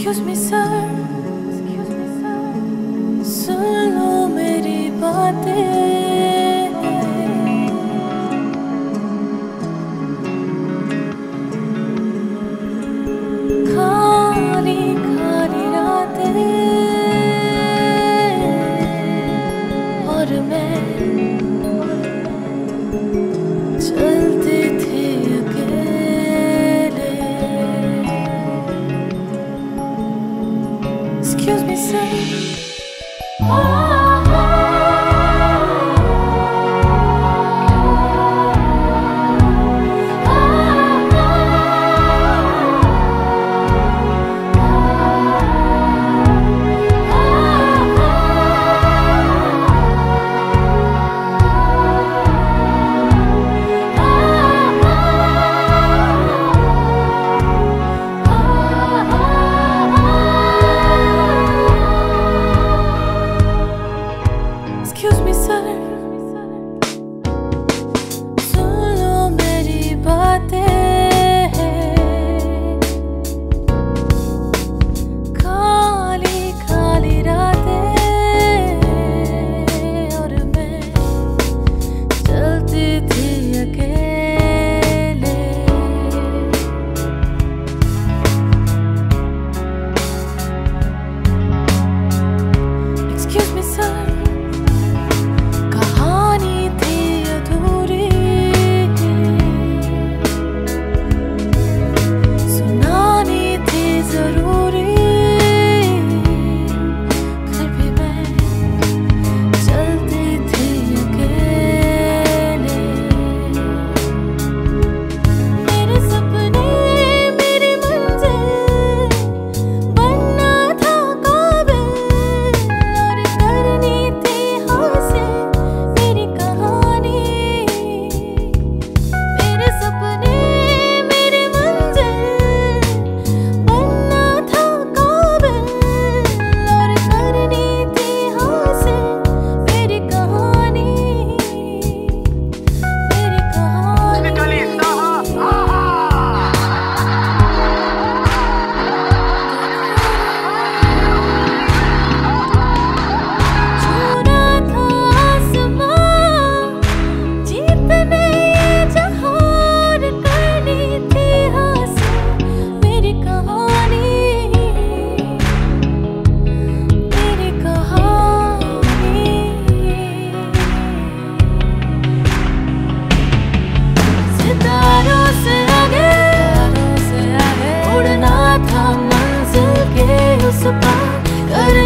Excuse me sir सुन लो मेरी बातें me,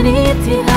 eternity